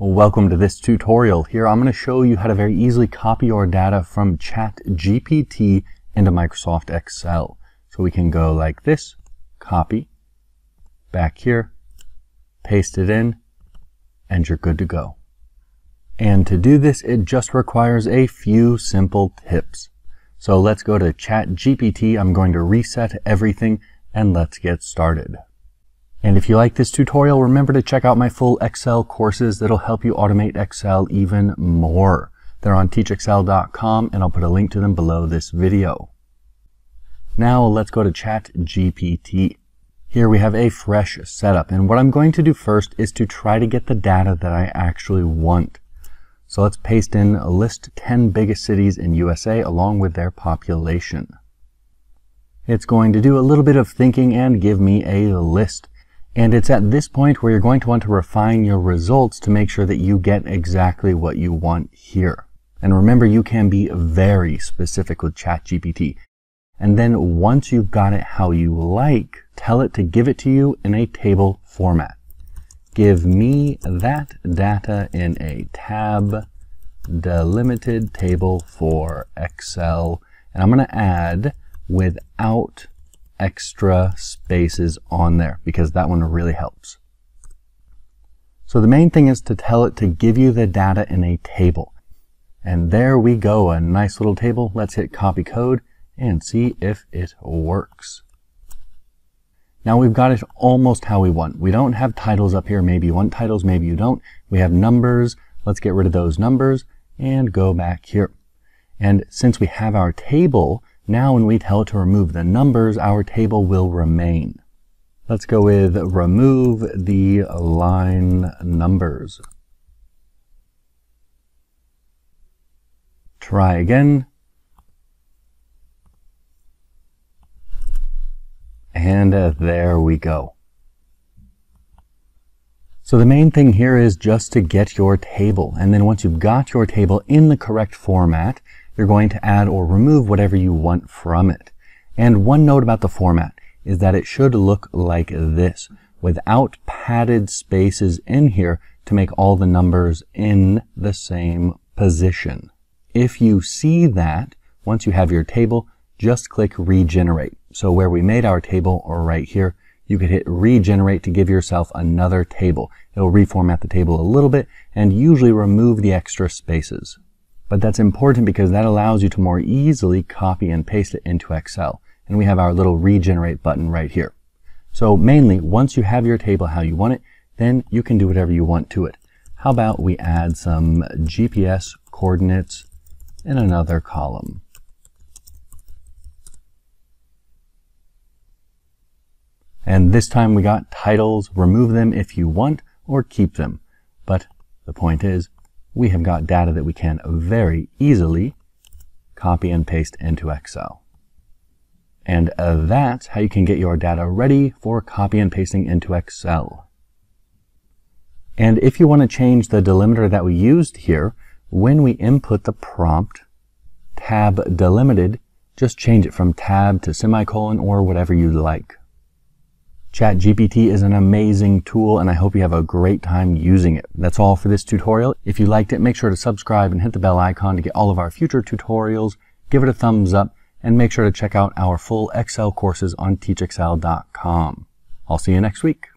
Welcome to this tutorial. Here I'm going to show you how to very easily copy your data from ChatGPT into Microsoft Excel. So we can go like this, copy, back here, paste it in, and you're good to go. And to do this, it just requires a few simple tips. So let's go to ChatGPT. I'm going to reset everything and let's get started. And if you like this tutorial, remember to check out my full Excel courses that'll help you automate Excel even more. They're on teachexcel.com and I'll put a link to them below this video. Now let's go to ChatGPT. Here we have a fresh setup and what I'm going to do first is to try to get the data that I actually want. So let's paste in a list 10 biggest cities in USA along with their population. It's going to do a little bit of thinking and give me a list. And it's at this point where you're going to want to refine your results to make sure that you get exactly what you want here. And remember, you can be very specific with ChatGPT. And then once you've got it how you like, tell it to give it to you in a table format. Give me that data in a tab delimited table for Excel. And I'm going to add without extra spaces on there because that one really helps. So the main thing is to tell it to give you the data in a table. And there we go, a nice little table. Let's hit copy code and see if it works. Now we've got it almost how we want. We don't have titles up here. Maybe you want titles, maybe you don't. We have numbers. Let's get rid of those numbers and go back here. And since we have our table, now when we tell it to remove the numbers, our table will remain. Let's go with remove the line numbers. Try again. And there we go. So the main thing here is just to get your table. And then once you've got your table in the correct format, you're going to add or remove whatever you want from it. And one note about the format is that it should look like this without padded spaces in here to make all the numbers in the same position. If you see that, once you have your table, just click regenerate. So where we made our table or right here, you could hit regenerate to give yourself another table. It'll reformat the table a little bit and usually remove the extra spaces. But that's important because that allows you to more easily copy and paste it into Excel. And we have our little regenerate button right here. So mainly, once you have your table how you want it, then you can do whatever you want to it. How about we add some GPS coordinates in another column. And this time we got titles, remove them if you want, or keep them. But the point is, we have got data that we can very easily copy and paste into Excel. And uh, that's how you can get your data ready for copy and pasting into Excel. And if you want to change the delimiter that we used here, when we input the prompt, tab delimited, just change it from tab to semicolon or whatever you like. ChatGPT is an amazing tool and I hope you have a great time using it. That's all for this tutorial. If you liked it, make sure to subscribe and hit the bell icon to get all of our future tutorials. Give it a thumbs up and make sure to check out our full Excel courses on teachexcel.com. I'll see you next week.